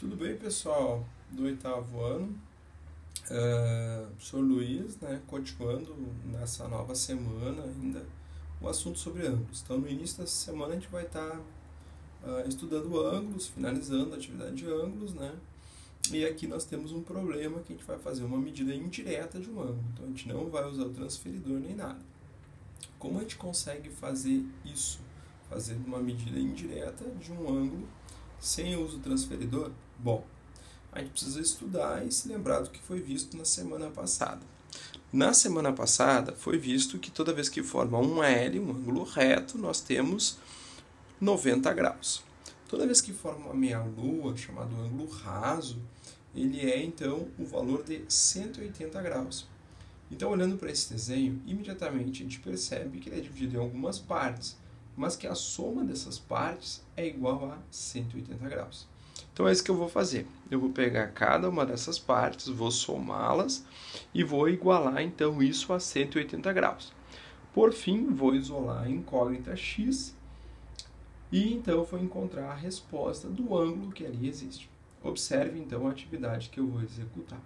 Tudo bem, pessoal do oitavo ano? Uh, sou Luiz, né, continuando nessa nova semana ainda o assunto sobre ângulos. Então, no início dessa semana, a gente vai estar uh, estudando ângulos, finalizando a atividade de ângulos, né? E aqui nós temos um problema que a gente vai fazer uma medida indireta de um ângulo. Então, a gente não vai usar o transferidor nem nada. Como a gente consegue fazer isso? Fazer uma medida indireta de um ângulo sem uso do transferidor? Bom, a gente precisa estudar e se lembrar do que foi visto na semana passada. Na semana passada, foi visto que toda vez que forma um L, um ângulo reto, nós temos 90 graus. Toda vez que forma uma meia-lua, chamado ângulo raso, ele é então o valor de 180 graus. Então, olhando para esse desenho, imediatamente a gente percebe que ele é dividido em algumas partes, mas que a soma dessas partes é igual a 180 graus. Então é isso que eu vou fazer. Eu vou pegar cada uma dessas partes, vou somá-las e vou igualar então isso a 180 graus. Por fim, vou isolar a incógnita x e então vou encontrar a resposta do ângulo que ali existe. Observe então a atividade que eu vou executar.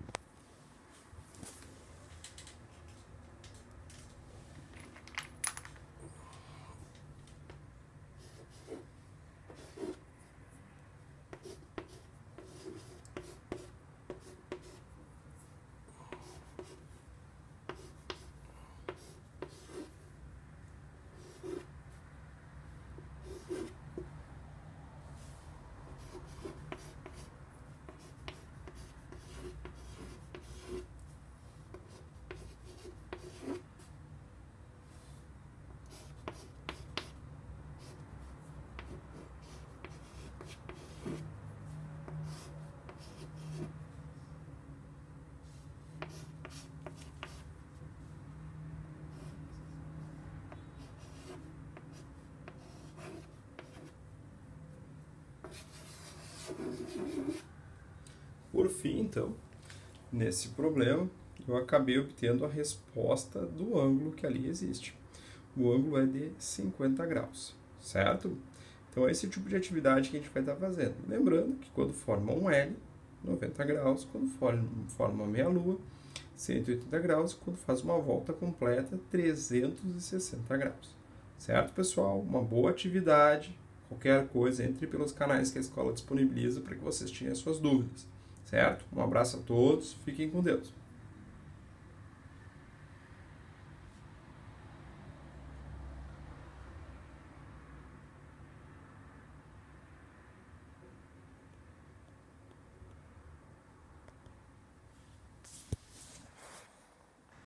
Por fim, então, nesse problema, eu acabei obtendo a resposta do ângulo que ali existe. O ângulo é de 50 graus, certo? Então, é esse tipo de atividade que a gente vai estar fazendo. Lembrando que quando forma um L, 90 graus, quando forma, meia-lua, 180 graus, quando faz uma volta completa, 360 graus. Certo, pessoal? Uma boa atividade. Qualquer coisa, entre pelos canais que a escola disponibiliza para que vocês tenham suas dúvidas certo? Um abraço a todos, fiquem com Deus.